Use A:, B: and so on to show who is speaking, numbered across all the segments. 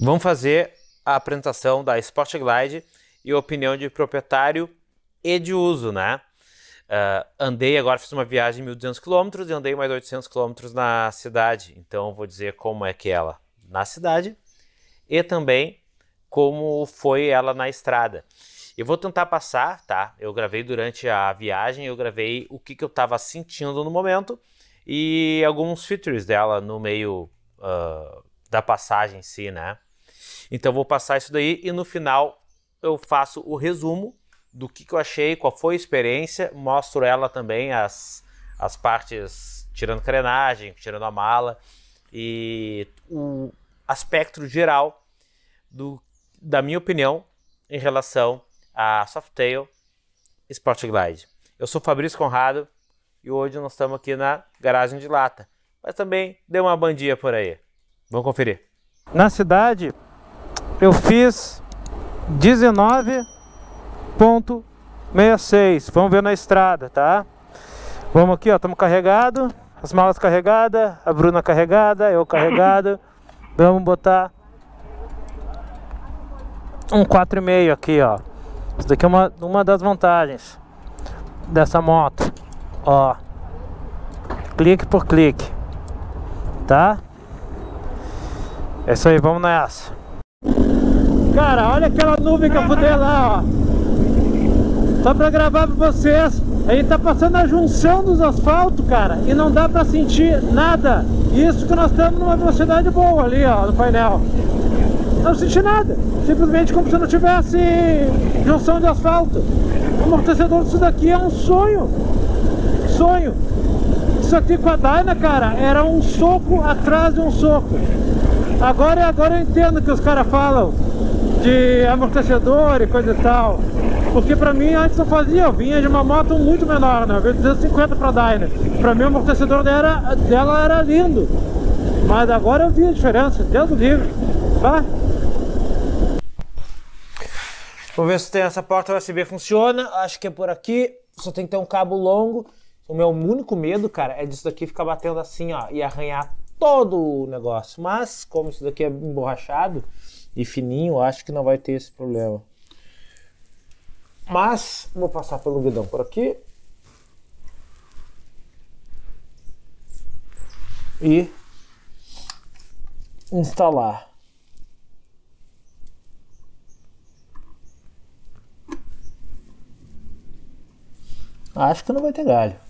A: Vamos fazer a apresentação da Sport Glide e opinião de proprietário e de uso, né? Uh, andei agora, fiz uma viagem de 1.200 km e andei mais 800 km na cidade. Então, vou dizer como é que ela na cidade e também como foi ela na estrada. Eu vou tentar passar, tá? Eu gravei durante a viagem, eu gravei o que, que eu estava sentindo no momento e alguns features dela no meio uh, da passagem em si, né? Então vou passar isso daí e no final eu faço o resumo do que, que eu achei, qual foi a experiência, mostro ela também, as, as partes tirando carenagem, tirando a mala e o aspecto geral do, da minha opinião em relação a Softail Sport Glide. Eu sou Fabrício Conrado e hoje nós estamos aqui na garagem de lata, mas também deu uma bandinha por aí. Vamos conferir. Na cidade eu fiz 19.66. Vamos ver na estrada, tá? Vamos aqui, ó, estamos carregado, as malas carregadas, a Bruna carregada, eu carregado. Vamos botar um 4,5 aqui, ó. Isso daqui é uma, uma das vantagens dessa moto, ó. Clique por clique, tá? É isso aí, vamos nessa. Cara, olha aquela nuvem que eu fudei lá, ó. Só pra gravar pra vocês. A gente tá passando a junção dos asfaltos, cara, e não dá pra sentir nada. Isso que nós estamos numa velocidade boa ali, ó, no painel. Não senti nada. Simplesmente como se não tivesse junção de asfalto. O amortecedor disso daqui é um sonho. Sonho. Isso aqui com a Dyna, cara, era um soco atrás de um soco. Agora, agora eu entendo que os caras falam de amortecedor e coisa e tal. Porque pra mim antes eu fazia, eu vinha de uma moto muito menor, né? Eu vinha 250 pra Dyna. Pra mim o amortecedor dela, dela era lindo. Mas agora eu vi a diferença, Deus do livre. Vai. Vamos ver se tem essa porta USB funciona. Acho que é por aqui. Só tem que ter um cabo longo. O meu único medo, cara, é disso daqui ficar batendo assim, ó, e arranhar todo o negócio. Mas, como isso daqui é emborrachado e fininho, acho que não vai ter esse problema. Mas, vou passar pelo guidão por aqui. E instalar. Acho que não vai ter galho.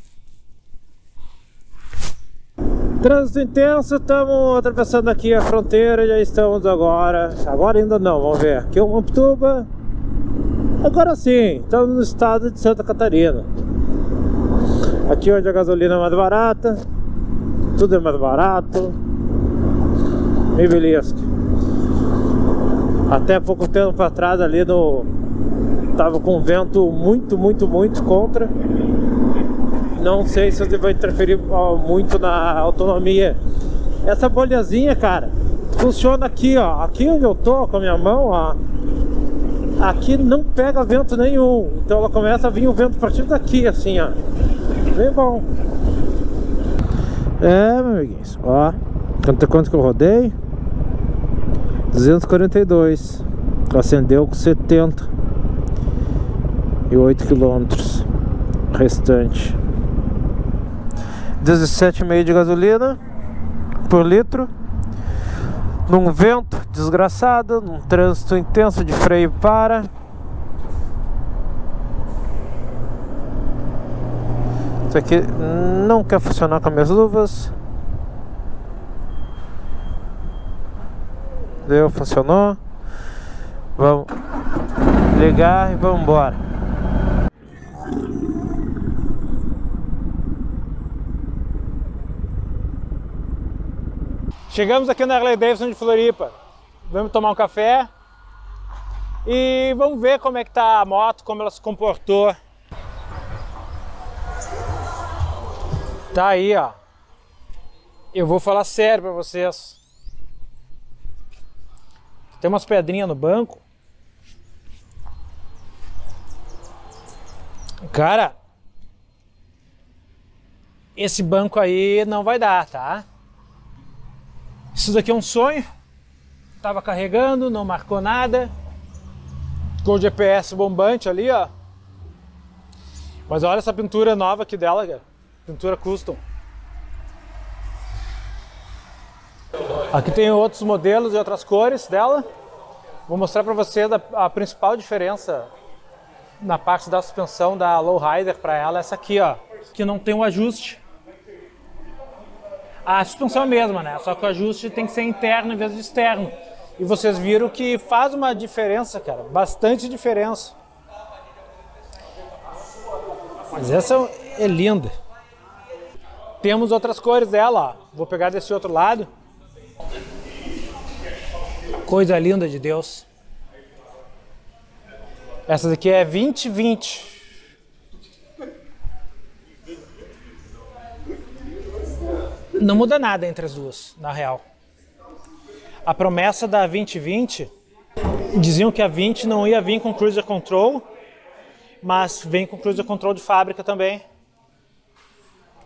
A: Trânsito intenso, estamos atravessando aqui a fronteira, já estamos agora, agora ainda não, vamos ver, aqui é o Mamptuba, agora sim, estamos no estado de Santa Catarina, aqui onde a gasolina é mais barata, tudo é mais barato, Mibilisco. Até pouco tempo para trás ali no, tava com vento muito, muito, muito contra, não sei se vai interferir muito na autonomia. Essa bolhazinha, cara, funciona aqui, ó. Aqui onde eu tô com a minha mão, ó. Aqui não pega vento nenhum. Então ela começa a vir o vento a partir daqui, assim, ó. Bem bom. É, meu amiguinhos, ó. Quanto, quanto que eu rodei? 242. Acendeu com 70 e 8 quilômetros restante. 17,5 de gasolina por litro num vento desgraçado, num trânsito intenso de freio para. Isso aqui não quer funcionar com as minhas luvas. Deu, funcionou. Vamos ligar e vamos embora. Chegamos aqui na Harley Davidson de Floripa. Vamos tomar um café e vamos ver como é que tá a moto, como ela se comportou. Tá aí, ó. Eu vou falar sério para vocês. Tem umas pedrinhas no banco. Cara, esse banco aí não vai dar, tá? Isso daqui é um sonho.
B: Tava carregando, não marcou nada. Com o GPS bombante ali, ó. Mas olha essa pintura nova aqui dela, cara. Pintura custom. Aqui tem outros modelos e outras cores dela. Vou mostrar para vocês a, principal diferença na parte da suspensão da Lowrider para ela, essa aqui, ó, que não tem o um ajuste. A suspensão é a mesma, né? Só que o ajuste tem que ser interno em vez de externo. E vocês viram que faz uma diferença, cara, bastante diferença. Mas essa é linda. Temos outras cores dela, ó. Vou pegar desse outro lado. Coisa linda de Deus. Essa daqui é 2020. Não muda nada entre as duas, na real. A promessa da 2020 diziam que a 20 não ia vir com cruiser control, mas vem com cruiser control de fábrica também.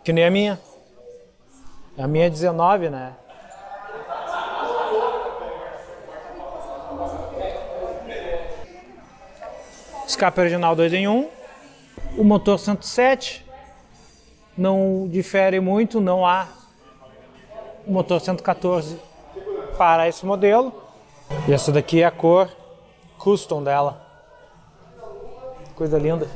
B: Que nem a minha. A minha é 19, né? Escape original 2 em 1. O motor 107 não difere muito, não há motor 114 para esse modelo. E essa daqui é a cor custom dela. Coisa linda.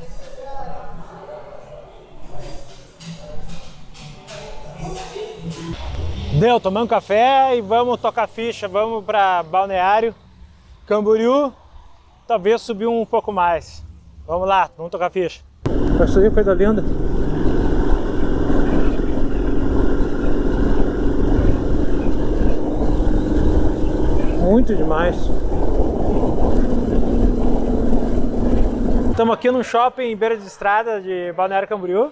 B: Deu, tomamos café e vamos tocar ficha, vamos para Balneário Camboriú, talvez subir um pouco mais. Vamos lá, vamos tocar ficha. Isso aí, coisa linda. Muito demais. Estamos aqui no shopping beira de estrada de Balneário Camboriú.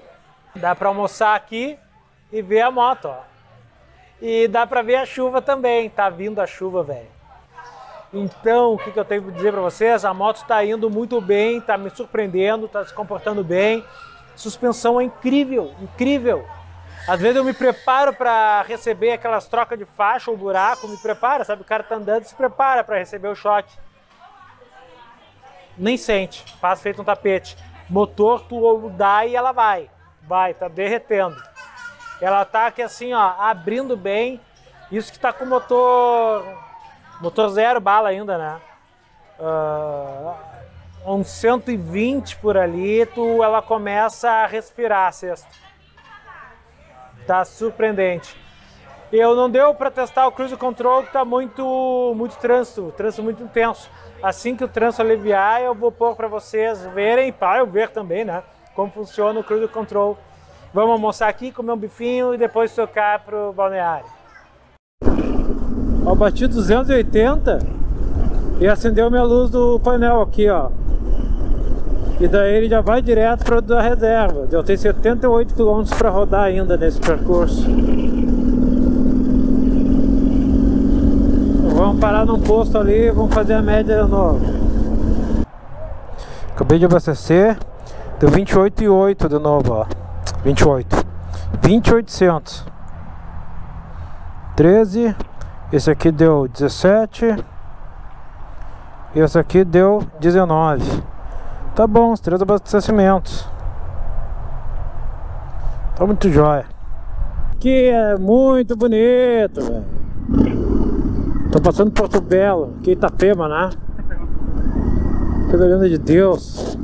B: Dá para almoçar aqui e ver a moto, ó. E dá para ver a chuva também, tá vindo a chuva, velho. Então, o que, que eu tenho para dizer para vocês? A moto está indo muito bem, está me surpreendendo, está se comportando bem. Suspensão é incrível, incrível. Às vezes eu me preparo para receber aquelas trocas de faixa ou buraco, me prepara, sabe? O cara tá andando se prepara para receber o choque. Nem sente, passa feito um tapete. Motor, tu dá e ela vai. Vai, tá derretendo. Ela tá aqui assim, ó, abrindo bem. Isso que tá com motor. Motor zero bala ainda, né? Uh, uns 120 por ali, tu, ela começa a respirar a. Tá surpreendente. Eu não deu para testar o cruise control que tá muito muito trânsito, trânsito muito intenso. Assim que o trânsito aliviar, eu vou pôr para vocês verem, para eu ver também, né, como funciona o cruise control. Vamos almoçar aqui, comer um bifinho e depois tocar pro balneário. Ó, bati 280 e acendeu minha luz do painel aqui, ó. E daí ele já vai direto para a reserva. Eu tenho 78 km para rodar ainda nesse percurso. Vamos parar num posto ali e vamos fazer a média de novo. Acabei de abastecer. Deu 28,8 de novo, ó. 28. 2800. 13. Esse aqui deu 17. E esse aqui deu 19. Tá bom, os três abastecimentos. Tá muito jóia. Aqui é muito bonito, velho. Tô passando Porto Belo, aqui Itapema, né? Coisa linda de Deus.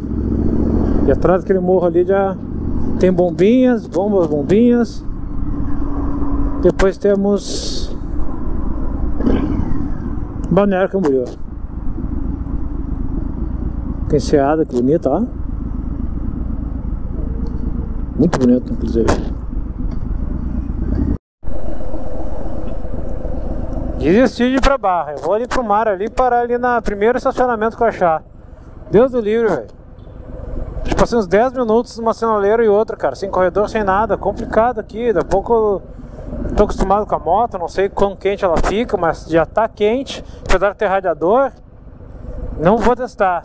B: E atrás daquele morro ali já tem bombinhas, bombas, bombinhas. Depois temos Balneário Camboriú. Enseada, que bonita, ó. Muito bonito, inclusive. Desisti de ir pra barra. Eu vou ali pro mar ali parar ali na primeiro estacionamento que eu achar. Deus do livre, velho. Passei uns 10 minutos numa sinaleira e outra, cara. Sem corredor, sem nada. Complicado aqui. Daqui a pouco tô acostumado com a moto, não sei quão quente ela fica, mas já tá quente. Apesar de ter radiador, não vou testar.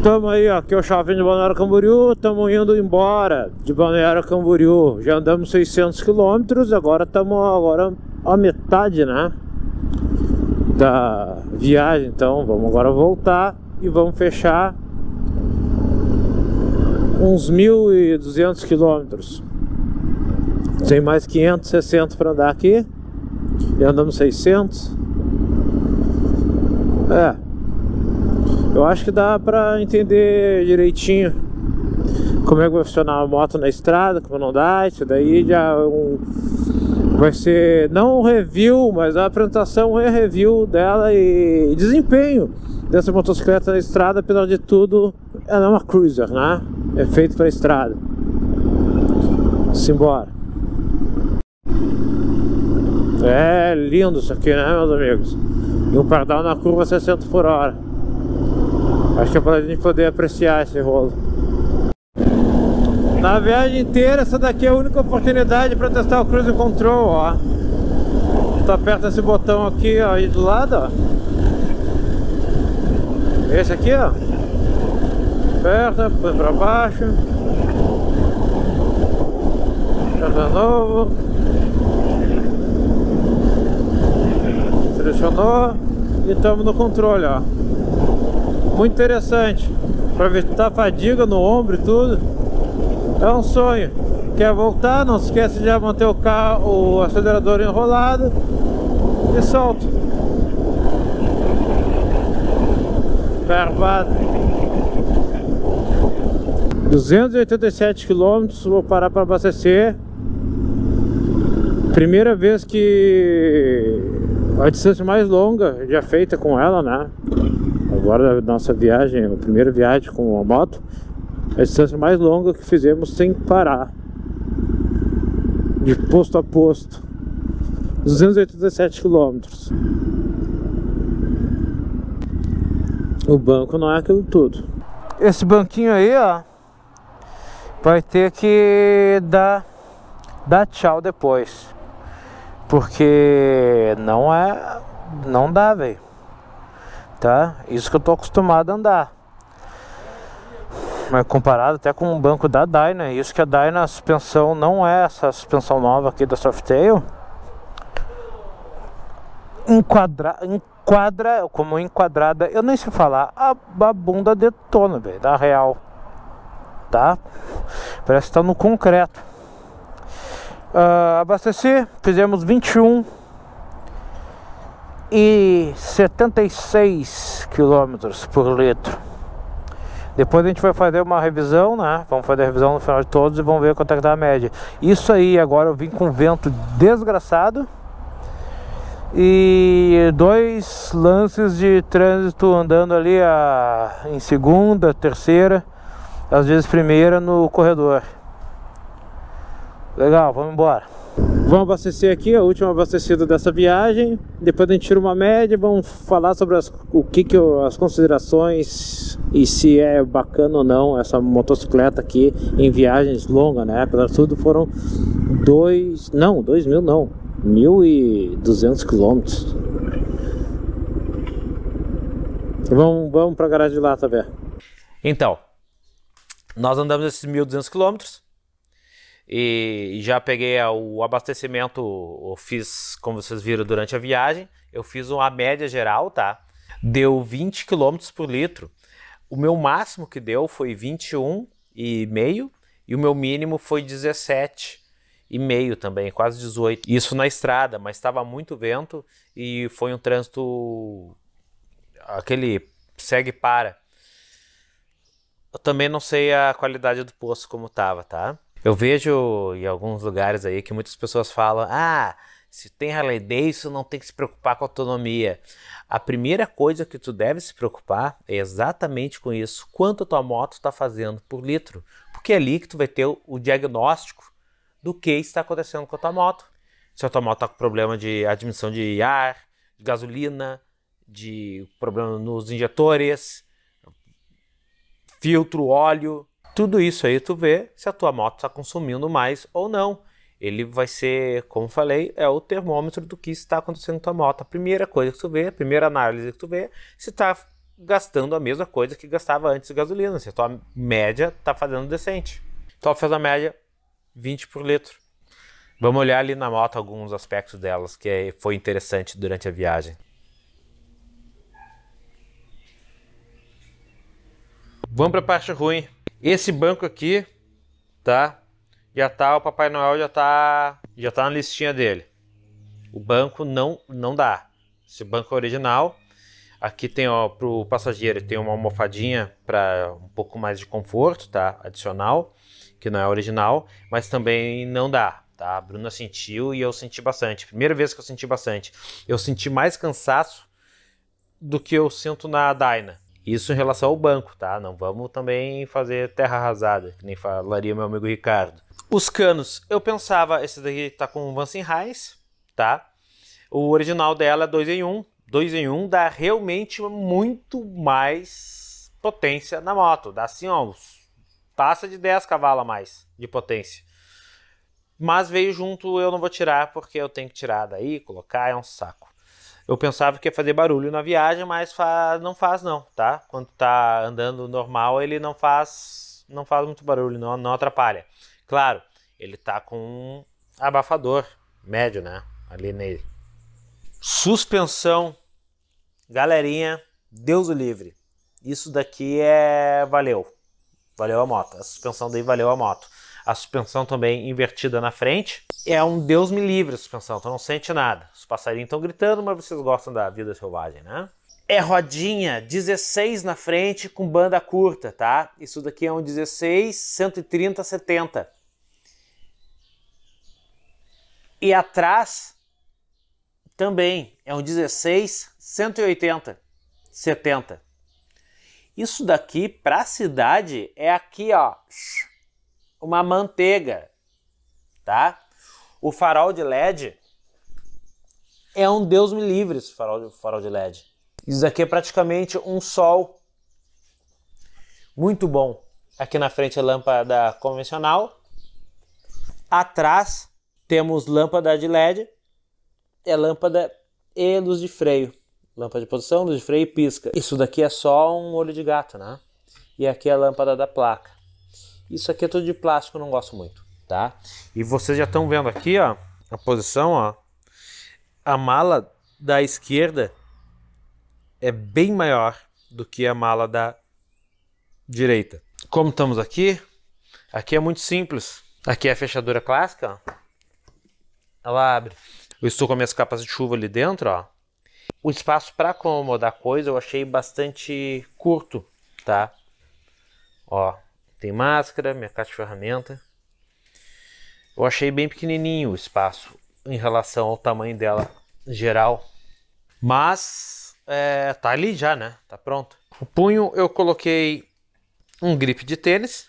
A: Estamos aí, ó, aqui é o shopping de Balneário Camboriú, estamos indo embora de Balneário Camboriú. Já andamos 600 quilômetros, agora estamos agora a metade, né, da viagem. Então vamos agora voltar e vamos fechar uns 1.200 quilômetros. Tem mais 560 para andar aqui. E andamos 600. É, eu acho que dá pra entender direitinho como é que vai funcionar a moto na estrada, como não dá, isso daí já é um, vai ser não um review, mas a apresentação é review dela e desempenho dessa motocicleta na estrada, apesar de tudo, ela é uma cruiser, né? É feito para estrada. Simbora. É lindo isso aqui, né, meus amigos? E um pardal na curva 60 por hora. Acho que é pra gente poder apreciar esse rolo. Na viagem inteira, essa daqui é a única oportunidade para testar o Cruise Control, ó. Tu aperta esse botão aqui, ó, aí do lado, ó. Esse aqui, ó. Aperta, põe pra baixo. Aperta de novo. Selecionou e estamos no controle, ó muito interessante. Para evitar fadiga no ombro e tudo. É um sonho. Quer voltar? Não esquece de manter o carro o acelerador enrolado e solta Barbado. 287 quilômetros vou parar para abastecer. Primeira vez que a distância mais longa já feita com ela né Agora a nossa viagem, a primeira viagem com a moto, a distância mais longa que fizemos sem parar. De posto a posto. 287 quilômetros. O banco não é aquilo tudo. Esse banquinho aí, ó, vai ter que dar, dar tchau depois. Porque não é. Não dá, velho tá? Isso que eu tô acostumado a andar. Mas comparado até com o banco da Dyna, isso que a Dyna a suspensão não é essa suspensão nova aqui da Softail. Enquadra, enquadra, como enquadrada, eu nem sei falar, a, a bunda detona, velho, da real. Tá? Parece que tá no concreto. Uh, abasteci, fizemos 21 e 76 km por litro. Depois a gente vai fazer uma revisão, né? Vamos fazer a revisão no final de todos e vamos ver quanto é que dá a média. Isso aí, agora eu vim com vento desgraçado e dois lances de trânsito andando ali a, em segunda, terceira, às vezes primeira no corredor. Legal, vamos embora. Vamos abastecer aqui, a última abastecida dessa viagem. Depois a gente tira uma média, vamos falar sobre as, o que, que eu, as considerações e se é bacana ou não essa motocicleta aqui em viagens longas, né? Apesar de tudo foram dois, não, dois mil não, mil e duzentos quilômetros. Vamos, vamos para a garagem de lá, tá vendo? Então, nós andamos esses 1.200 quilômetros e já peguei o abastecimento, eu fiz, como vocês viram durante a viagem, eu fiz uma média geral, tá? Deu 20 km por litro. O meu máximo que deu foi 21,5 e o meu mínimo foi 17,5 também, quase 18. Isso na estrada, mas estava muito vento e foi um trânsito aquele segue para. Eu também não sei a qualidade do poço como estava, tá? Eu vejo em alguns lugares aí que muitas pessoas falam: ah, se tem Harley Davidson, não tem que se preocupar com autonomia. A primeira coisa que tu deve se preocupar é exatamente com isso: quanto a tua moto está fazendo por litro. Porque é ali que tu vai ter o diagnóstico do que está acontecendo com a tua moto. Se a tua moto está com problema de admissão de ar, de gasolina, de problema nos injetores, filtro, óleo, tudo isso aí tu vê se a tua moto está consumindo mais ou não. Ele vai ser, como falei, é o termômetro do que está acontecendo com a tua moto. A primeira coisa que tu vê, a primeira análise que tu vê, se está gastando a mesma coisa que gastava antes de gasolina. Se a tua média tá fazendo decente. Então fez a média 20 por litro. Vamos olhar ali na moto alguns aspectos delas que foi interessante durante a viagem. Vamos para a parte ruim. Esse banco aqui, tá? Já tá, o Papai Noel já tá, já tá na listinha dele. O banco não não dá. Esse banco é original. Aqui tem, ó, pro passageiro, tem uma almofadinha para um pouco mais de conforto, tá? Adicional, que não é original, mas também não dá, tá? A Bruna sentiu e eu senti bastante. Primeira vez que eu senti bastante. Eu senti mais cansaço do que eu sinto na Dyna. Isso em relação ao banco, tá? Não vamos também fazer terra arrasada, que nem falaria meu amigo Ricardo. Os canos, eu pensava, esse daqui tá com Vansen Reis, tá? O original dela é 2 em 1. Um. 2 em 1 um dá realmente muito mais potência na moto. Dá assim, ó, passa de 10 cavalos a mais de potência. Mas veio junto, eu não vou tirar porque eu tenho que tirar daí, colocar, é um saco. Eu pensava que ia fazer barulho na viagem, mas não faz não, tá? Quando tá andando normal, ele não faz, não faz muito barulho, não, não atrapalha. Claro, ele tá com um abafador médio, né? Ali nele. Suspensão, galerinha, Deus o livre. Isso daqui é valeu, valeu a moto. A suspensão daí valeu a moto. A suspensão também invertida na frente. É um Deus me livre a suspensão, tu não sente nada. Os passarinhos estão gritando, mas vocês gostam da vida selvagem, né? É rodinha 16 na frente com banda curta, tá? Isso daqui é um 16 130 70. E atrás também é um 16 180 70. Isso daqui para a cidade é aqui, ó, uma manteiga, tá? O farol de LED é um Deus me livre esse farol de, farol de LED. Isso aqui é praticamente um sol muito bom. Aqui na frente é lâmpada convencional. Atrás temos lâmpada de LED, é lâmpada e luz de freio. Lâmpada de posição, luz de freio e pisca. Isso daqui é só um olho de gato, né? E aqui é a lâmpada da placa. Isso aqui é tudo de plástico, não gosto muito, tá? E vocês já estão vendo aqui, ó, a posição, ó. A mala da esquerda é bem maior do que a mala da direita. Como estamos aqui, aqui é muito simples. Aqui é a fechadura clássica, ó. Ela abre. Eu estou com minhas capas de chuva ali dentro, ó. O espaço para acomodar coisa eu achei bastante curto, tá? Ó, tem máscara, minha caixa de ferramenta. Eu achei bem pequenininho o espaço em relação ao tamanho dela geral. Mas é, tá ali já, né? Tá pronto. O punho eu coloquei um grip de tênis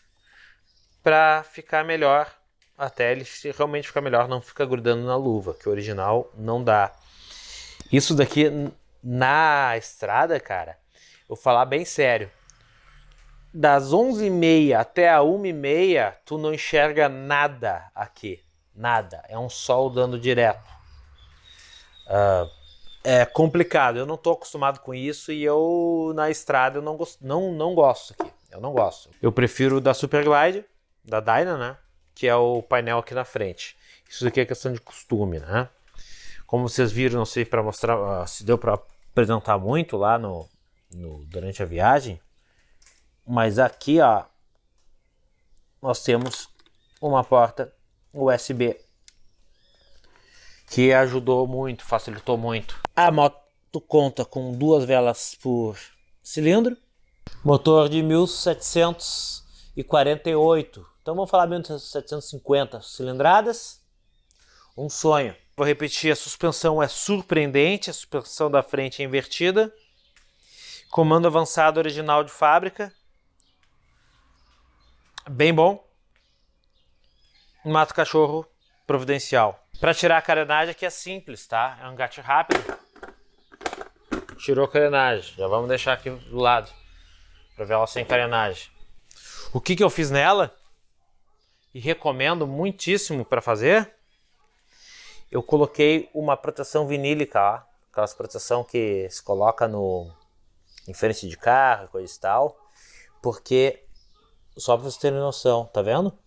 A: para ficar melhor até ele realmente ficar melhor, não fica grudando na luva, que o original não dá. Isso daqui na estrada, cara, vou falar bem sério das 11h30 até a 1h30, tu não enxerga nada aqui. Nada. É um sol dando direto. Uh, é complicado. Eu não estou acostumado com isso e eu na estrada eu não, não, não gosto aqui. Eu não gosto. Eu prefiro da Superglide, da Dyna, né? Que é o painel aqui na frente. Isso aqui é questão de costume, né? Como vocês viram, não sei para mostrar, uh, se deu para apresentar muito lá no, no durante a viagem mas aqui, ó, nós temos uma porta USB que ajudou muito, facilitou muito. A moto conta com duas velas por cilindro, motor de 1748. Então vamos falar 1750 cilindradas. Um sonho. Vou repetir, a suspensão é surpreendente, a suspensão da frente é invertida. Comando avançado original de fábrica. Bem bom. Mato cachorro providencial. Para tirar a carenagem aqui é simples, tá? É um gato rápido. Tirou a carenagem. Já vamos deixar aqui do lado. Para ver ela sem carenagem. O que, que eu fiz nela? E recomendo muitíssimo para fazer. Eu coloquei uma proteção vinílica, ó. Aquelas proteção que se coloca no, em frente de carro, coisa e tal, porque só para vocês terem noção, tá vendo?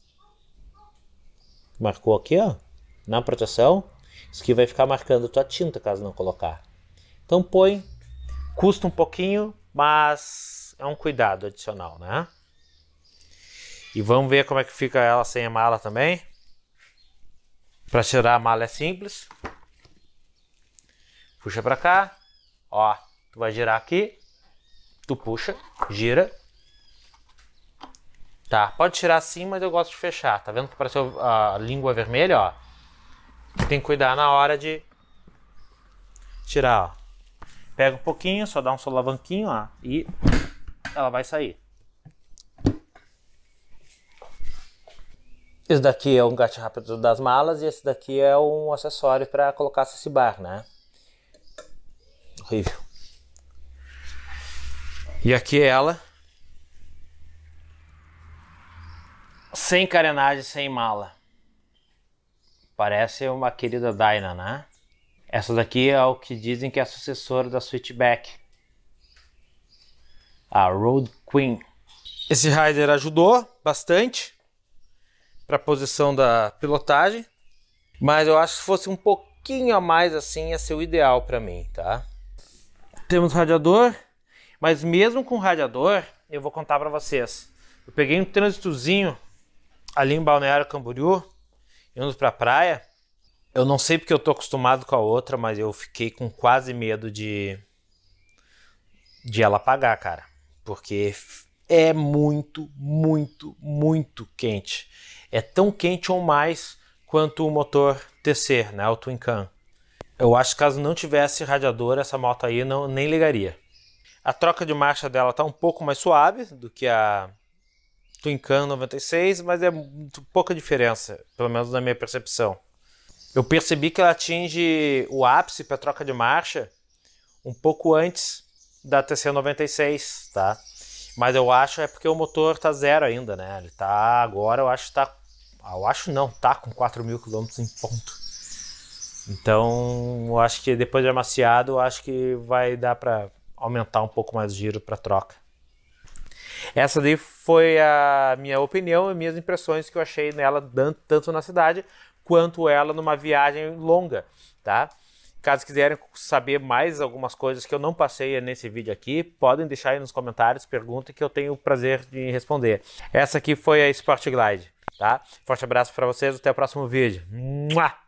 A: Marcou aqui, ó, na proteção. Isso aqui vai ficar marcando tua tinta caso não colocar. Então põe, custa um pouquinho, mas é um cuidado adicional, né? E vamos ver como é que fica ela sem a mala também. Para tirar a mala é simples. Puxa para cá. Ó, tu vai girar aqui. Tu puxa, gira. Tá, pode tirar assim, mas eu gosto de fechar. Tá vendo que apareceu a língua vermelha, ó? Tem que cuidar na hora de tirar, ó. Pega um pouquinho, só dá um solavanquinho, ó, e ela vai sair. Esse daqui é um gato rápido das malas e esse daqui é um acessório para colocar esse bar, né? Horrível. E aqui é ela. Sem carenagem, sem mala. Parece uma querida Dyna, né? Essa daqui é o que dizem que é a sucessora da Switchback. A Road Queen. Esse rider ajudou bastante para a posição da pilotagem, mas eu acho que se fosse um pouquinho a mais assim ia ser o ideal para mim, tá? Temos radiador, mas mesmo com radiador, eu vou contar para vocês. Eu peguei um trânsitozinho ali em Balneário Camboriú, indo para a praia. Eu não sei porque eu tô acostumado com a outra, mas eu fiquei com quase medo de de ela apagar, cara, porque é muito, muito, muito quente. É tão quente ou mais quanto o motor TC, né, o Twin Cam. Eu acho que caso não tivesse radiador, essa moto aí não nem ligaria. A troca de marcha dela tá um pouco mais suave do que a Twin Cam 96, mas é pouca diferença, pelo menos na minha percepção. Eu percebi que ela atinge o ápice para troca de marcha um pouco antes da TC 96, tá? Mas eu acho é porque o motor tá zero ainda, né? Ele tá agora, eu acho que tá eu acho não, tá com 4 mil quilômetros em ponto. Então, eu acho que depois de amaciado, eu acho que vai dar para aumentar um pouco mais o giro para troca. Essa daí foi a minha opinião e minhas impressões que eu achei nela tanto na cidade quanto ela numa viagem longa, tá? Caso quiserem saber mais algumas coisas que eu não passei nesse vídeo aqui, podem deixar aí nos comentários, perguntas que eu tenho o prazer de responder. Essa aqui foi a Sport Glide, tá? Forte abraço para vocês, até o próximo vídeo. Mua!